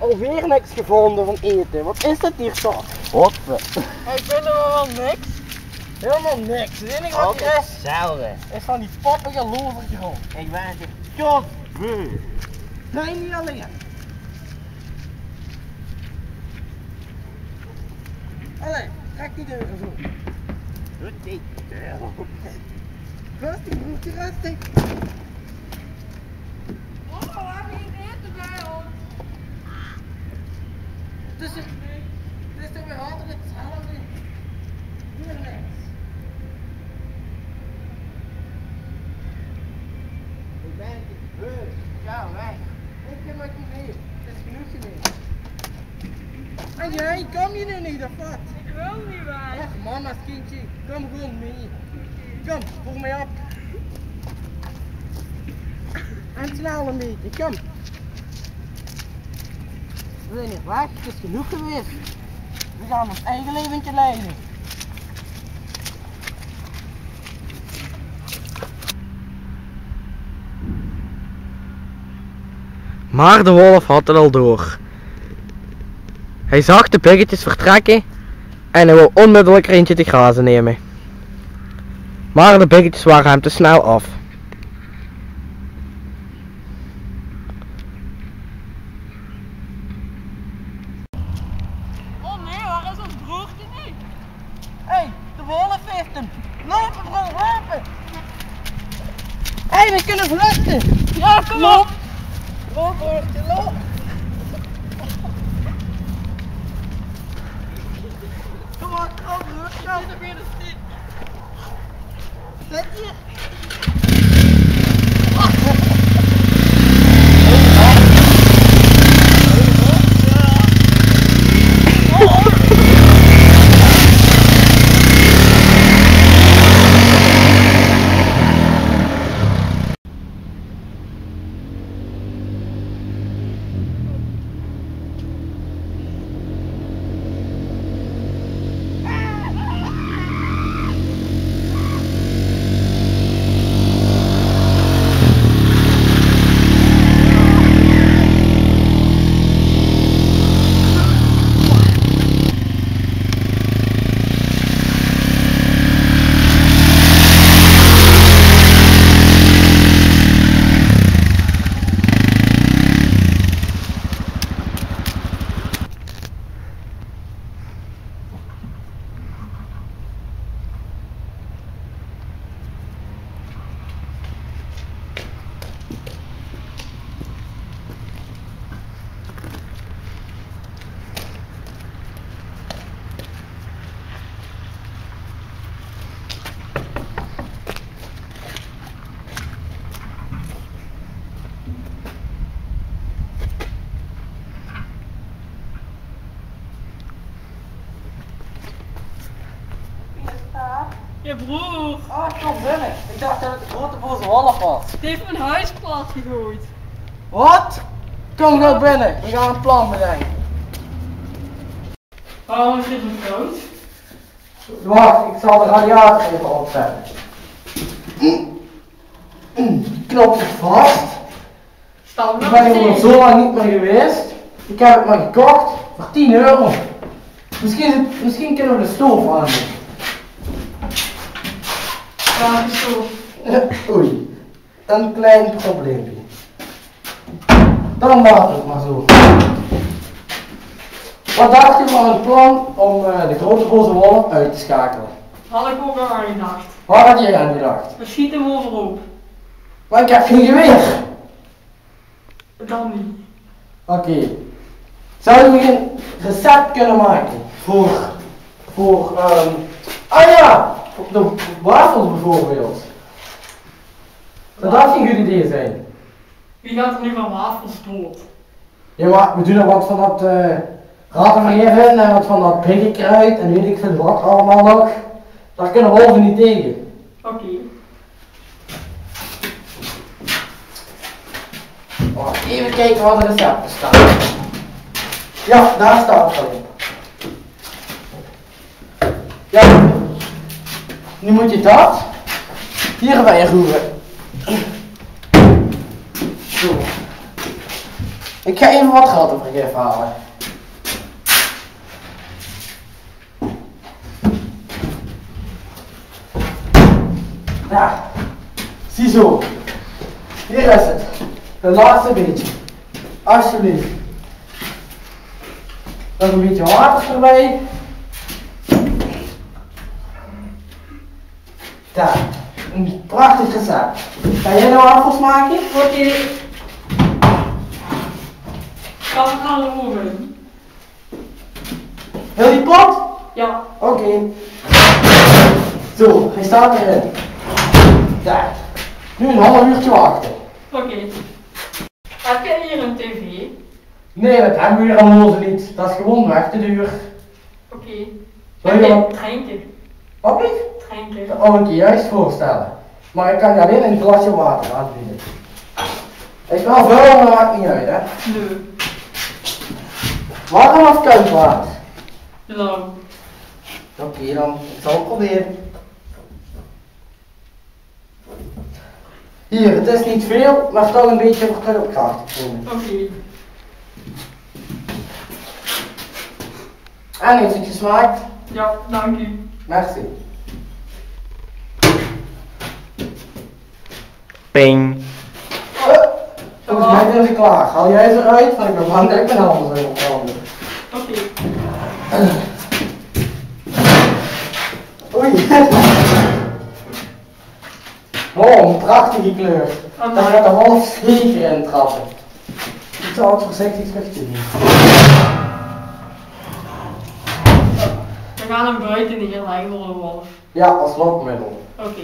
alweer niks gevonden van eten. Wat is dat hier toch? Hoppe. Ik vind er wel niks. Helemaal niks. Het enige wat hier is, hetzelfde. is van die poppige lovergrond. Ik ben het tot beu. Nee, niet alleen. Allee, trek die deur zo. Doe die deur. Rustig, broertje, rustig. Oh, we hebben geen eten bij ons. Het is, het is toch weer altijd hetzelfde. Hier niks. Ik ben het beu. Ga weg. Je mee. Het is genoeg geweest. En jij, kom je nu niet of wat? Ik wil niet bij. Ach, mama's kindje, kom gewoon mee. Kom, volg mij op. En snel een beetje, kom. We zijn hier weg, het is genoeg geweest. We gaan ons eigen leventje leiden. Maar de wolf had het al door. Hij zag de piggetjes vertrekken en hij wou onmiddellijk er eentje te grazen nemen. Maar de piggetjes waren hem te snel af. Oh nee, waar is ons broertje nu? Hé, hey, de wolf heeft hem. Lopen broer, lopen. Hé, hey, we kunnen vluchten. Ja, kom Loop. op. Loop broertje, loop. Kom op, kom broer, kom. Zit er weer Je broer. Oh, kom binnen. Ik dacht dat het een grote boze wolf was. Die heeft mijn huis plat gegooid. Wat? Kom gauw binnen. We gaan een plan bedenken. Waarom is dit een dood? Wacht, ik zal de radiator even opzetten. Knop is vast. Ik ben nog zo lang niet meer geweest. Ik heb het maar gekocht voor 10 euro. Misschien, misschien kunnen we de stoof aan Is het zo? Oei, een klein probleempje. Dan we het maar zo. Wat dacht je van het plan om eh, de grote boze wolf uit te schakelen? Had ik ook al aan gedacht. Waar had jij aan gedacht? We schieten hem overhoop. Maar ik heb geen geweer. Dan niet. Oké. Zou je een recept kunnen maken voor, voor, ehm, ah ja, de wafels bijvoorbeeld? Zou dat geen goed idee zijn? Wie gaat er nu van wafels dood? Ja, maar we doen er wat van dat uh, en wat van dat prikkenkruid en weet ik veel wat allemaal nog. Daar kunnen wolven niet tegen. Oké. Wacht, even kijken wat de recepten staan. Ja, daar staat het. Ja, nu moet je dat hierbij roeren. Zo. Ik ga even wat geld op vergif halen. Ja, ziezo. Hier is het. Het laatste beetje. Alsjeblieft. Nog een beetje water erbij. Daar. Een prachtig recept. Ga jij nou wafels maken? Oké. Kan ik aan de oven? Wil die pot? Ja. Oké. Zo, hij staat erin. Daar. Nu een half uurtje wachten. Oké. Heb je hier een tv? Nee, dat hebben we hier allemaal niet. Dat is gewoon weg te duur. Oké. Wil Heb je je wat? drinken? Wat niet? Drinken. Oh, ik je juist voorstellen. Maar ik kan je alleen een glasje water aanbieden. Ik wel veel, maar maakt niet uit, hè. Nee. Warm of koud water? Lang. Oké dan, ik zal het proberen. Hier, het is niet veel, maar toch een beetje voor kracht te komen. Oké. En heeft het gesmaakt? Ja, dank u. Merci. Ping. Uh, volgens mij is ik klaar. Haal jij ze eruit? Want ik ben bang dat ik mijn handen zou opbranden. Oké. Oei. Oh, een prachtige kleur. Oh, Daar gaat de half zeker in trappen. Ik zal het voorzichtig terug te doen. Gaan hem buiten neerleggen voor een wolf. Ja, als lokmiddel. Oké.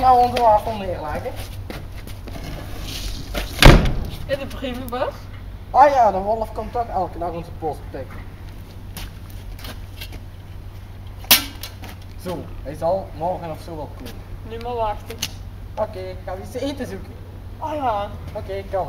Gaan we onze wafel neerleggen? In de brievenbus? Ah ja, de wolf komt toch elke dag onze post pikken. Zo, hij zal morgen of zo wel komen. Nu maar wachten. Oké, gaan we iets eten zoeken? Oh ja. Oké, kom.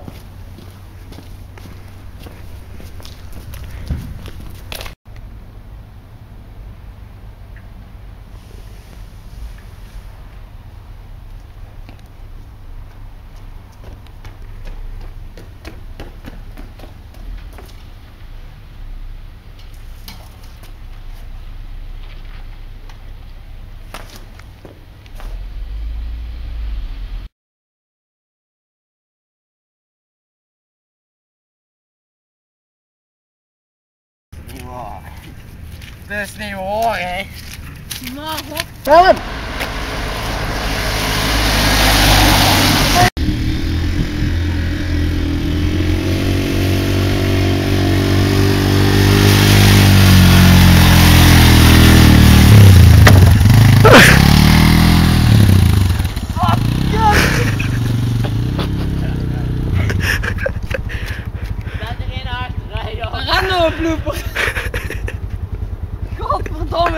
Niet waar. Dat is niet hoor, hè. Maar wat? Film! Laat er geen hard rijden. We gaan nog een blooper. Wat?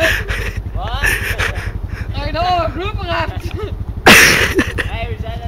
Als je nog een blooper we zijn